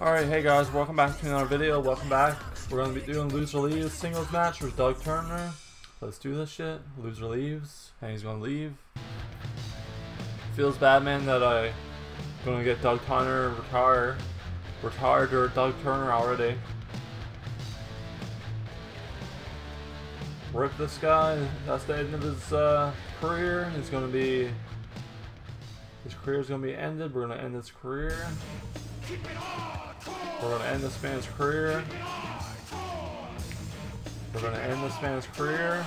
Alright, hey guys, welcome back to another video. Welcome back. We're going to be doing loser leaves singles match with Doug Turner. Let's do this shit. Loser leaves, and he's going to leave. Feels bad, man, that I'm going to get Doug Turner retired. Retired or Doug Turner already. Rip this guy. That's the end of his uh, career. He's going to be. His career is going to be ended. We're going to end his career. We're to end this man's career. We're to end this man's career.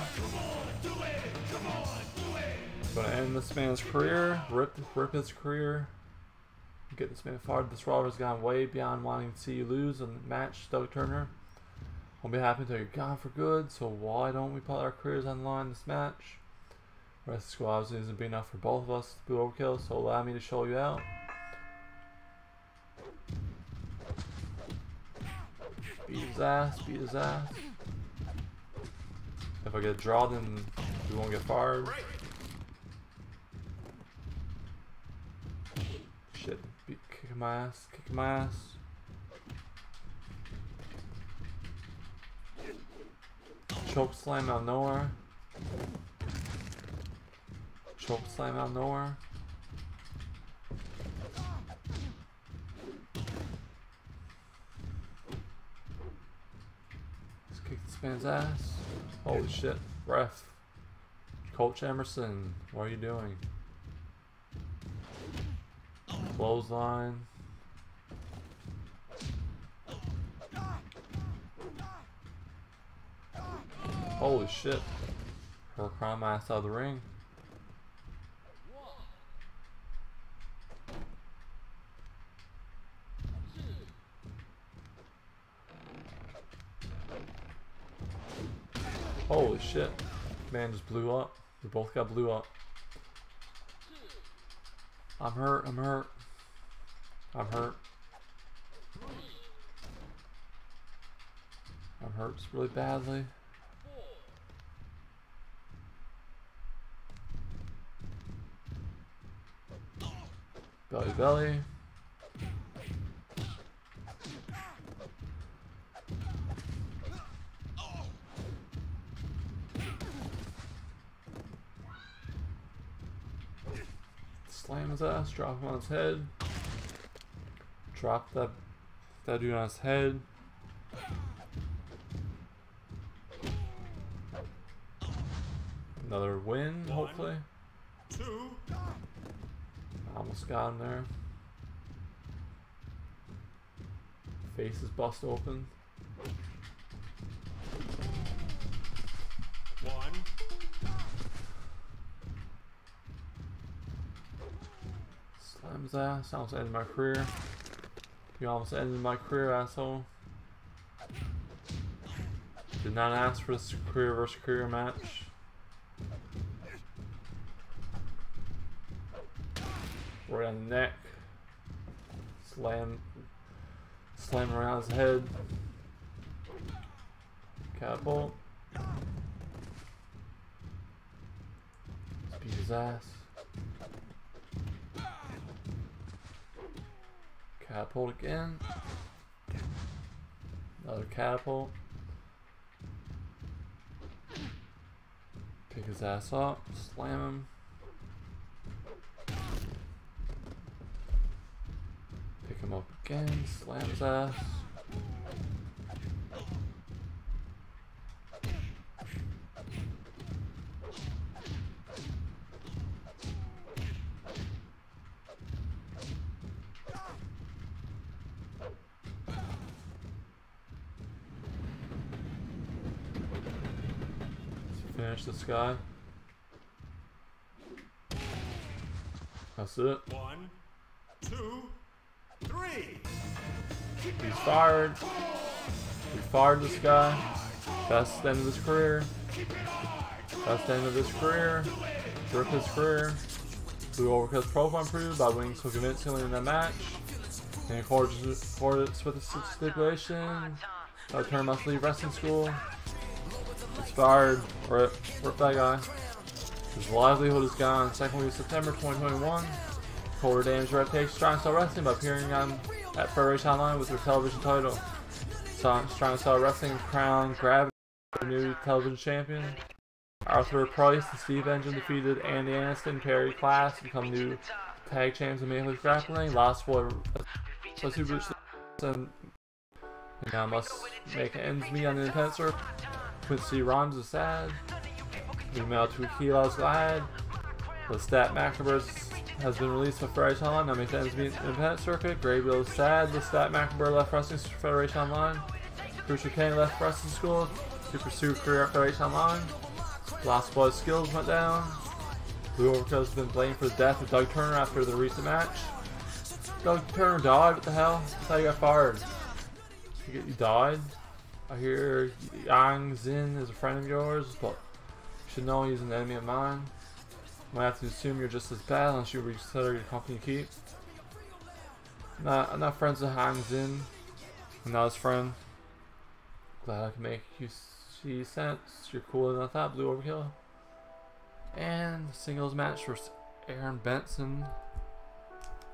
We're to end this man's career. Rip, rip his career. Get this man fired. This robber's gone way beyond wanting to see you lose and match Doug Turner. Won't be happy until you're gone for good, so why don't we put our careers on the line this match? The rest of the squad isn't big enough for both of us to be overkill, so allow me to show you out. Beat his ass, beat his ass. If I get a draw, then we won't get fired. Shit, beat, kicking my ass, kicking my ass. Choke slam out nowhere. Choke slam out nowhere. Let's kick this man's ass. Holy shit. Ref. Coach Emerson, what are you doing? Clothesline. Holy shit. Her crying my ass out of the ring. Holy shit. Man just blew up. We both got blew up. I'm hurt, I'm hurt. I'm hurt. I'm hurt really badly. Belly belly. Slam his ass, drop him on his head. Drop that that dude on his head. Another win, hopefully. Two. Almost got him there. Face is bust open. His. Almost ended my career. You almost ended my career, asshole. Did not ask for this career versus career match. Right on the neck. Slam. Slam around his head. Catapult. Beat his ass. Catapult again. Another catapult. Pick his ass up, slam him. Pick him up again, slam his ass. Finish this guy. That's it. One, two, three. He's fired. We fired this guy. That's the end of his career. That's the end of his career. Rip his career. Blew over his profile improved by winning so convincingly in that match. In accordance with the stipulation, I turn must leave wrestling school. Fired. Rip. Rip that guy. His livelihood is gone. Second week of September 2021. Quarter Damage Reputation Strong Style Wrestling by appearing on at Federation Online with their television title. Strong Strong Style Wrestling crown Gravity their new television champion. Arthur Price and Steve Engine defeated Andy Aniston, Perry Class, to become new tag champs in Mayweather Grappling. Lost Boy, Leslie Butch, and now must make ends meet on the independent circuit. Quincy Rhymes is sad. Email to Kilos Glad. The Stat Macabers has been released by Federation Online. Now makes ends meet in the independent circuit. Graybill is sad. The Stat Macabre left Wrestling Federation Online. Crucial Kane left Wrestling School to pursue career at Federation Online. Lost Boys skills went down. Blue Overkill has been blamed for the death of Doug Turner after the recent match. Doug Turner died? What the hell? That's how you got fired. You died? I hear Yang Zin is a friend of yours, but you should know he's an enemy of mine. I might have to assume you're just as bad unless you reconsider your company keep. Not, I'm not friends with Yang Zin. I'm not his friend. Glad I can make you see sense. You're cooler than I thought, Blue Overkill. And singles match versus Aaron Benson.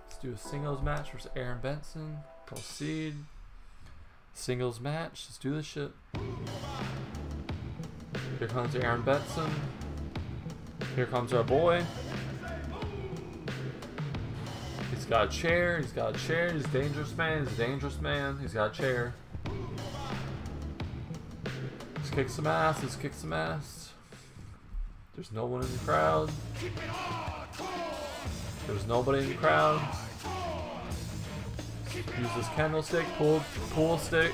Let's do a singles match versus Aaron Benson. Proceed. Singles match. Let's do this shit. Here comes Aaron Benson. Here comes our boy. He's got a chair. He's got a chair. He's a dangerous man. He's a dangerous man. He's got a chair. Let's kick some ass. Let's kick some ass. There's no one in the crowd. There's nobody in the crowd. Use this candlestick, pool, pool stick.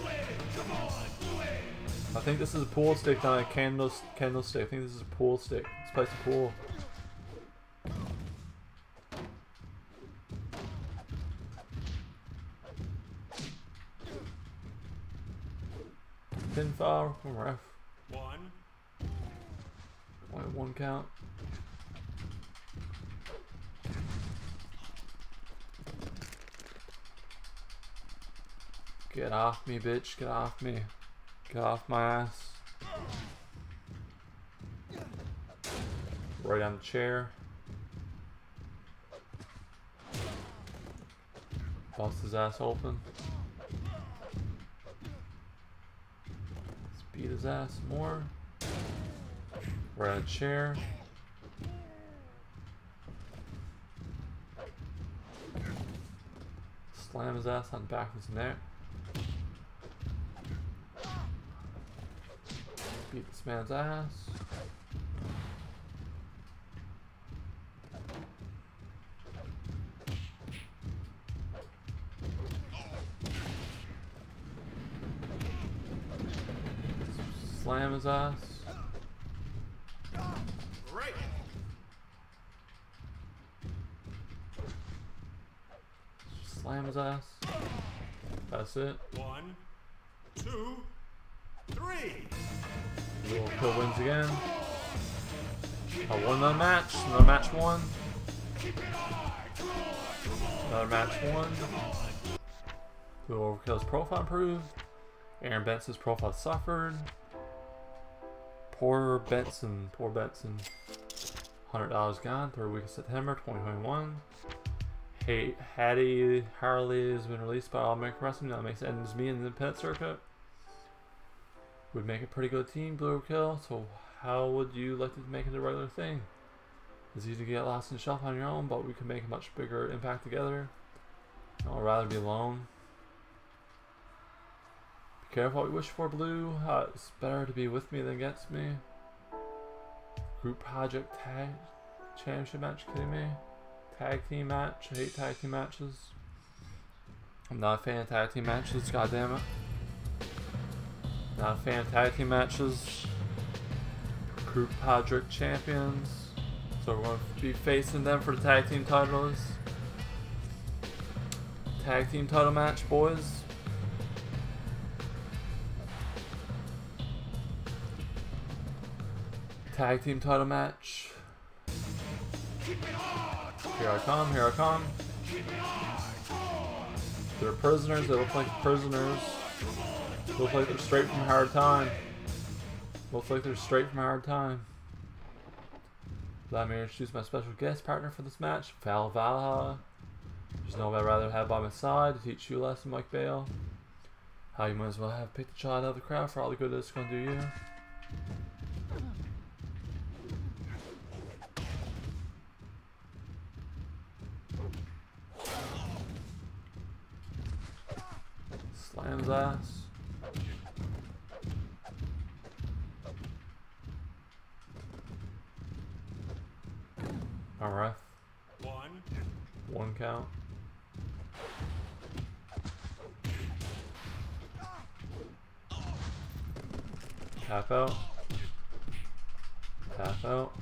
I think this is a pool stick, not a candle, candlestick. I think this is a pool stick. Let's play some pool. Pinfall, ref. One, Only one count. Get off me, bitch. Get off me. Get off my ass. Right on the chair. Bust his ass open. Let's beat his ass more. Right on the chair. Slam his ass on the back of his neck. Beat this man's ass. Slam his ass. Slam his ass. That's it. One, two, three. Little kill wins again. Oh, I won another match. Another match won. Another match won. Blue Overkill's profile improved. Aaron Benson's profile suffered. Poor Benson. Poor Benson. $100 gone. Third week of September 2021. Hey, Hattie Harley has been released by All American Wrestling. Now makes ends me in the independent circuit. Would make a pretty good team, Blue Kill. So, how would you like to make it a regular thing? It's easy to get lost in the shelf on your own, but we can make a much bigger impact together. I'd rather be alone. Be careful what you wish for, Blue. Uh, it's better to be with me than against me. Group project tag championship match, kidding me? Tag team match. I hate tag team matches. I'm not a fan of tag team matches, god damn it. Uh, Not a fan tag team matches. Group project champions. So we're going to be facing them for the tag team titles. Tag team title match, boys. Tag team title match. Here I come, here I come. They're prisoners, they look like prisoners. Look like they're straight from hard time. Looks like they're straight from hard time. Let me introduce my special guest partner for this match, Val Valhalla. There's no I'd rather have by my side to teach you a lesson, Mike Bale. How you might as well have picked a child out of the crowd for all the good it's gonna do you. Slams ass. Alright, One, one count. Tap out. Tap out.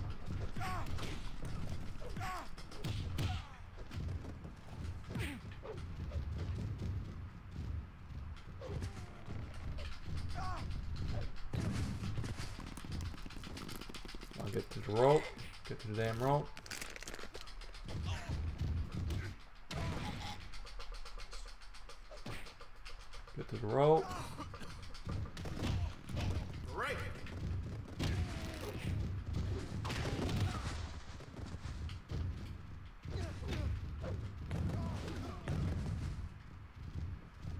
I'll get to the rope. Get to the damn rope. Get to the rope.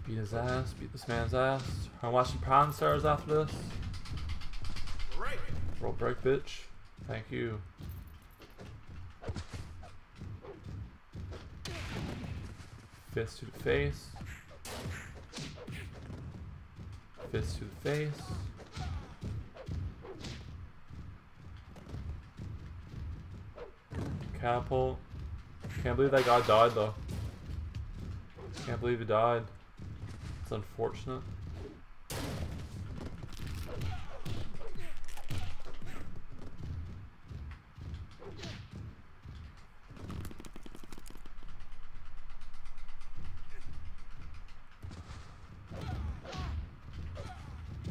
Beat his ass. Beat this man's ass. I'm watching Pawn Stars after this. Rope break, bitch. Thank you. Fist to the face. Fist to the face. Catapult. Can't believe that guy died though. Can't believe he died. It's unfortunate.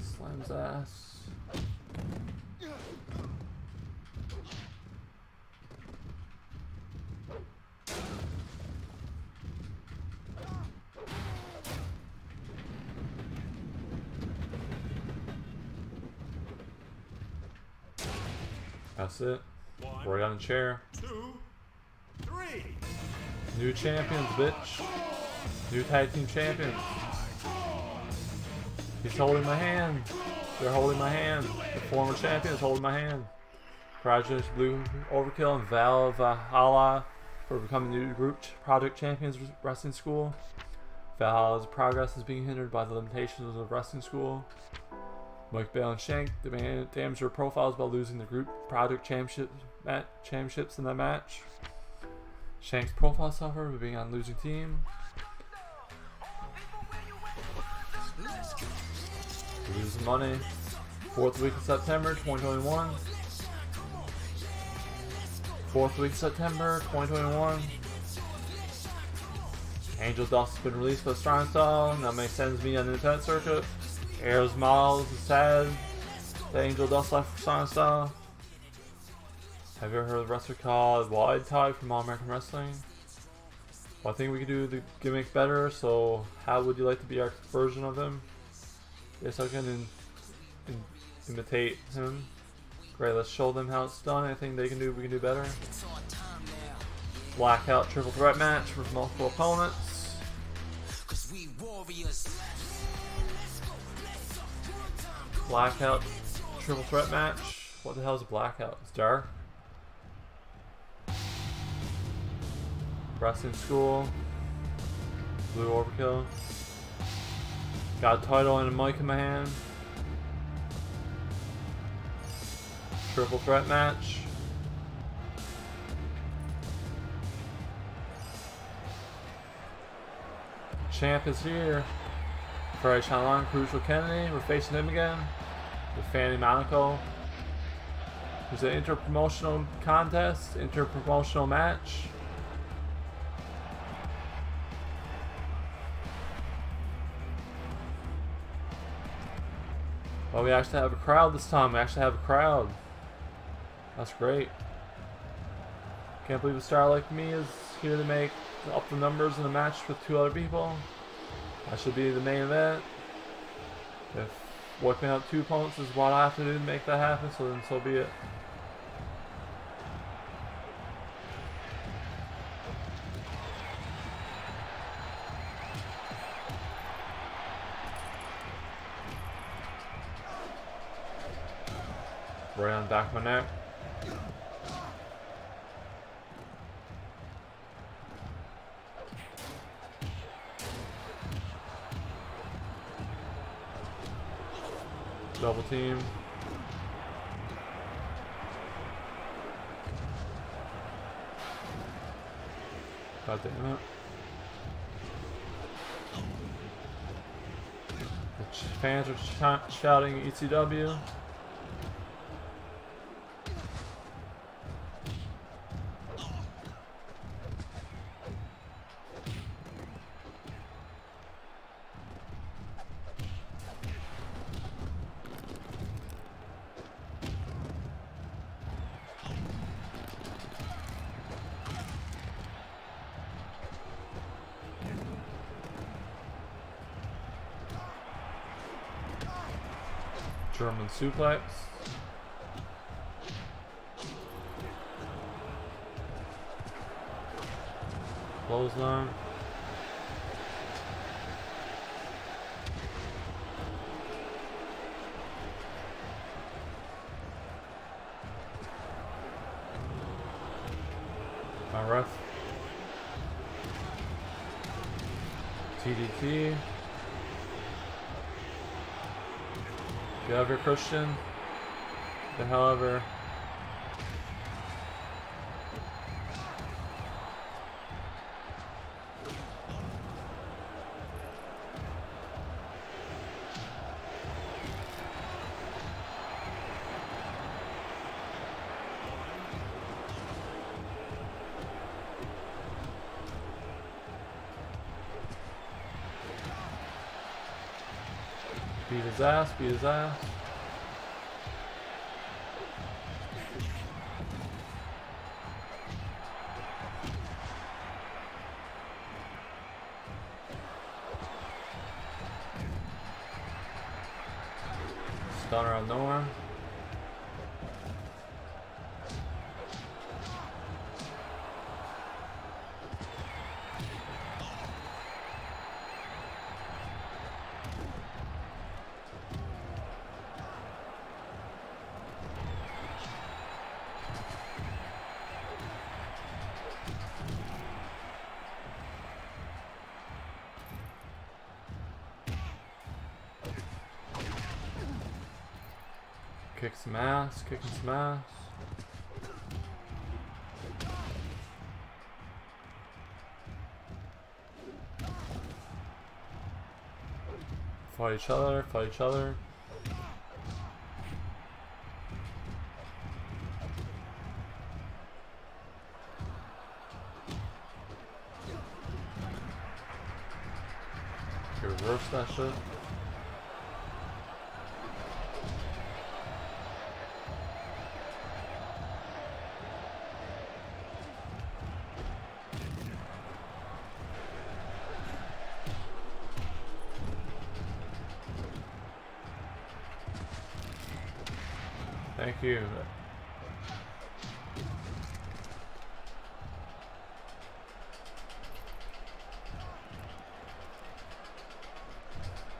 Slams ass. That's it. One, Work on the chair. two, three. New champions, bitch. New tag team champions. He's holding my hand. They're holding my hand. The former champion is holding my hand. Congratulations, Blue Overkill and Val Valhalla for becoming new group project champions wrestling school. Valhalla's progress is being hindered by the limitations of wrestling school. Mike Bell and Shank damage their profiles by losing the group project championship mat- championships in that match. Shank's profile suffered being on losing team. Losing money. Fourth week of September 2021. Fourth week of September 2021. Angel Dust has been released by the Strong Style. Now makes sense to me on the internet circuit. Airs Miles is sad that Angel Dust left for Strong Style. Have you ever heard of a wrestler called Wide Tide from All American Wrestling? Well, I think we could do the gimmick better, so how would you like to be our version of him? Yes, I can in, in, imitate him. Great, let's show them how it's done. Anything they can do, we can do better. Blackout triple threat match with multiple opponents. Blackout triple threat match. What the hell is a blackout? It's dark. Wrestling school. Blue overkill. Got a title and a mic in my hand. Triple threat match. Champ is here. Ferrari Shanlon, Crucial Kennedy. We're facing him again. With Fanny Monaco. There's an inter-promotional contest, inter-promotional match. Well, we actually have a crowd this time. We actually have a crowd. That's great. Can't believe a star like me is here to make up the numbers in a match with two other people. That should be the main event. If Wiping out two opponents is what I have to do to make that happen, so then so be it. Right on back my neck. Double team. God damn it. The fans are shouting ECW. Suplex. Clothesline. My ref. TDT. Get over Christian. But however. Beat his ass, beat his ass. Kick some ass, kicking some ass. Fight each other, fight each other.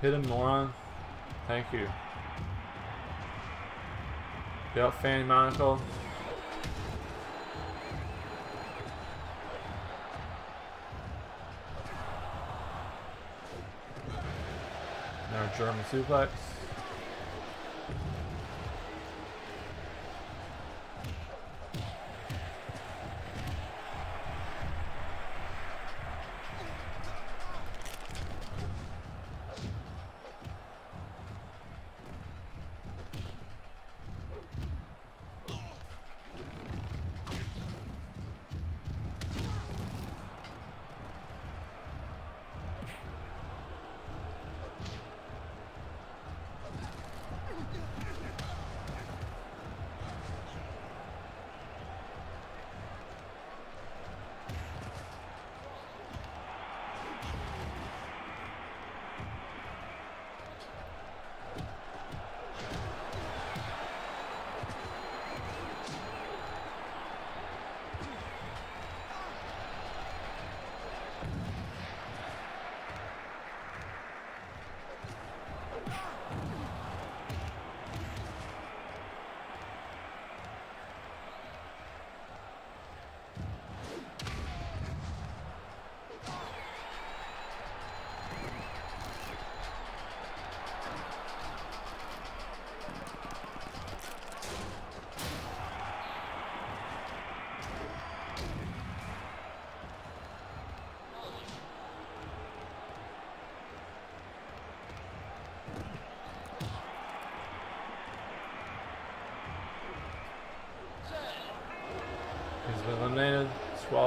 Hit him, moron. Thank you. Yep, Fanny Monaco. Now German suplex.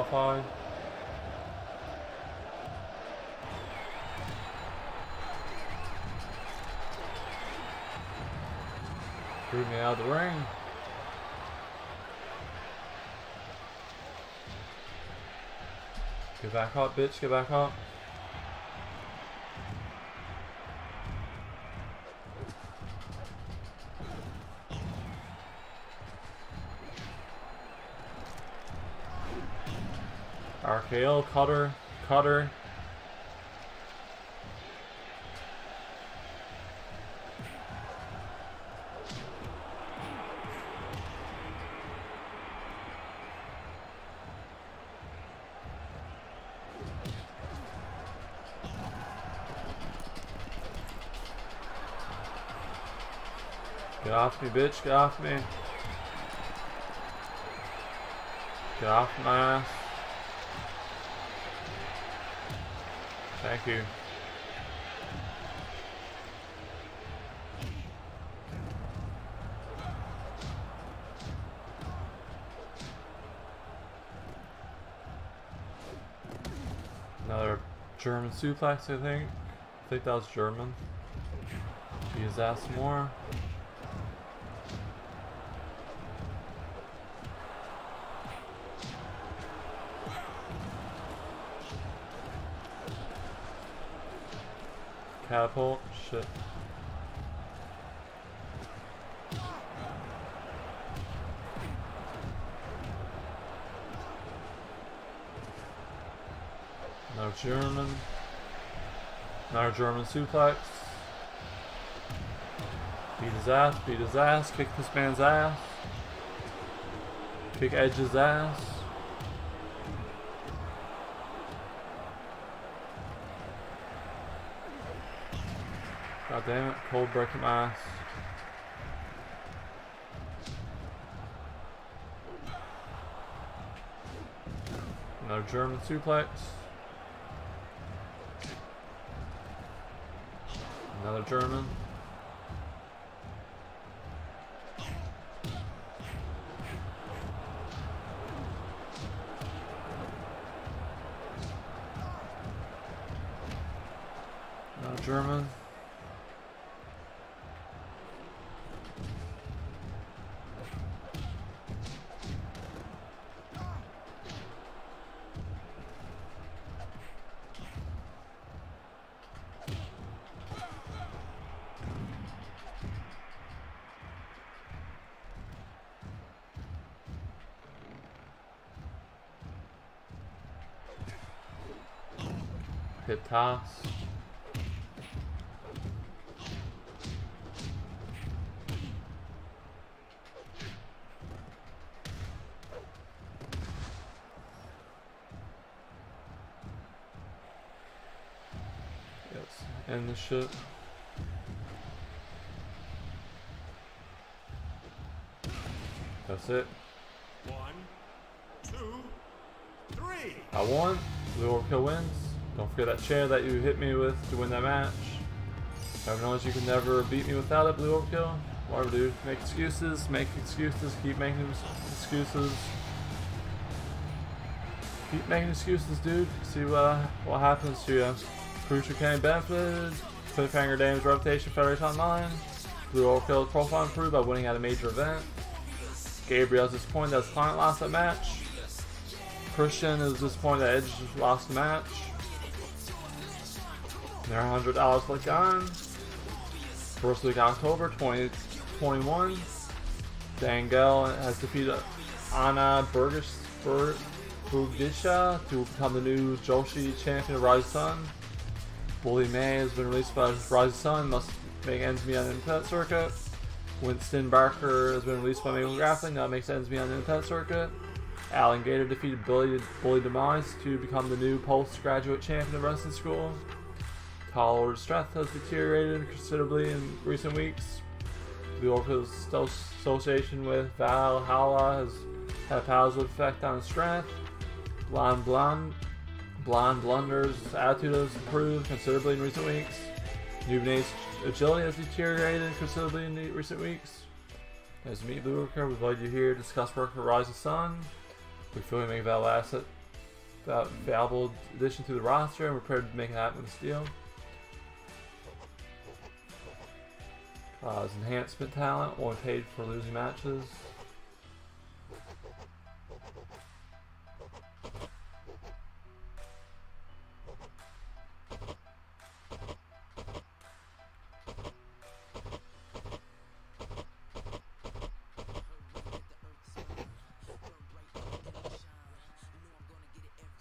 Disqualified. Threw me out of the ring. Get back up, bitch. Get back up. RKO, cutter, cutter. Get off me, bitch. Get off me. Get off my ass. Thank you. Another German suplex, I think. I think that was German. His ass some more. Catapult? Shit. No German. Another German suplex. Beat his ass, beat his ass, kick this man's ass. Kick Edge's ass. Damn it, cold breaking my ass. Another German suplex. Another German. Hip toss. Yes, and the shit. That's it. One, two, three. I won. Orca wins. Don't forget that chair that you hit me with to win that match. Everyone knows you can never beat me without it, Blue Orca. Whatever, dude. Make excuses. Make excuses. Keep making excuses. Keep making excuses, dude. See what what happens to you. Crucial County benefit. Cliffhanger damage reputation Federation Online. Blue Orca profile improved by winning at a major event. Gabriel's disappointed that his client lost that match. Christian is disappointed that Edge lost the match. They're $100 click on. First week October 2021. Dangel has defeated Anna Burgess Bur- Bugisha to become the new Joshi champion of Rise Sun. Bully May has been released by Rise Sun, must make ends meet on the Independent Circuit. Winston Barker has been released by Maple Grappling, now makes ends meet on the Independent Circuit. Alan Gator defeated Bully, Bully Demise to become the new postgraduate champion of Wrestling School. Collar's strength has deteriorated considerably in recent weeks. The Orca's association with Valhalla has had a positive effect on his strength. Blonde Blonde Blonde Blunder's attitude has improved considerably in recent weeks. Nubine's agility has deteriorated considerably in recent weeks. As Meet Blue Orca, we've led you here to discuss work for Rise of Sun. We feel we make a valuable asset valuable addition to the roster, and we're prepared to make it happen with steel. Uh, his enhancement talent, only paid for losing matches.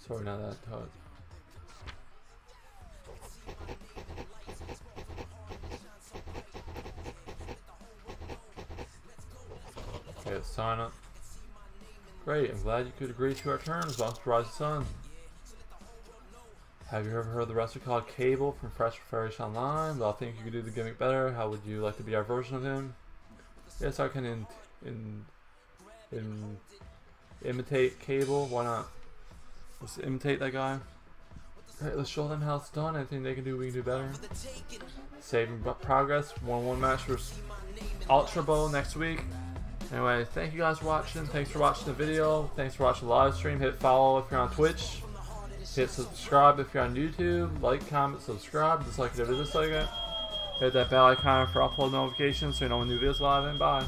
Sorry, not that touch. Let's sign up. Great, I'm glad you could agree to our terms, Monster Rise Sun. Have you ever heard the wrestler called Cable from Fresh Farish Online? Well, I think you could do the gimmick better. How would you like to be our version of him? Yes, I can in, in, in, imitate Cable. Why not? Let's imitate that guy. Alright, let's show them how it's done. Anything they can do, we can do better. Saving progress. 1-1 match versus Ultra Bowl next week. Anyway, thank you guys for watching. Thanks for watching the video. Thanks for watching the live stream. Hit follow if you're on Twitch. Hit subscribe if you're on YouTube. Like, comment, subscribe. Dislike it if you dislike it. Hit that bell icon for upload notifications so you know when new videos live and bye.